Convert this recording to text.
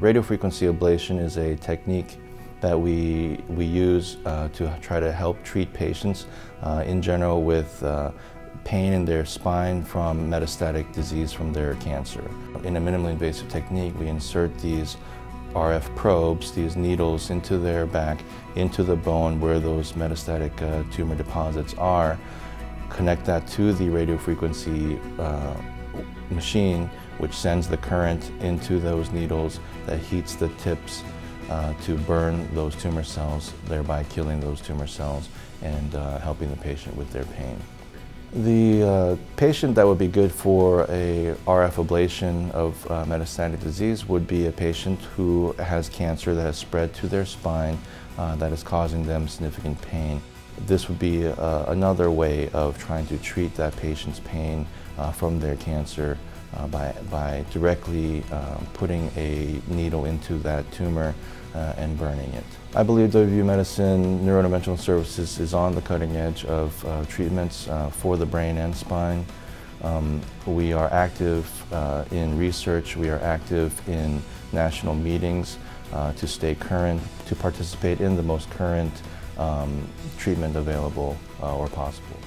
Radiofrequency ablation is a technique that we, we use uh, to try to help treat patients uh, in general with uh, pain in their spine from metastatic disease from their cancer. In a minimally invasive technique, we insert these RF probes, these needles into their back, into the bone where those metastatic uh, tumor deposits are, connect that to the radiofrequency uh, machine which sends the current into those needles that heats the tips uh, to burn those tumor cells, thereby killing those tumor cells and uh, helping the patient with their pain. The uh, patient that would be good for a RF ablation of uh, metastatic disease would be a patient who has cancer that has spread to their spine uh, that is causing them significant pain. This would be uh, another way of trying to treat that patient's pain from their cancer uh, by, by directly uh, putting a needle into that tumor uh, and burning it. I believe WVU Medicine Neurointerventional Services is on the cutting edge of uh, treatments uh, for the brain and spine. Um, we are active uh, in research, we are active in national meetings to stay current, to participate in the most current um, treatment available or possible.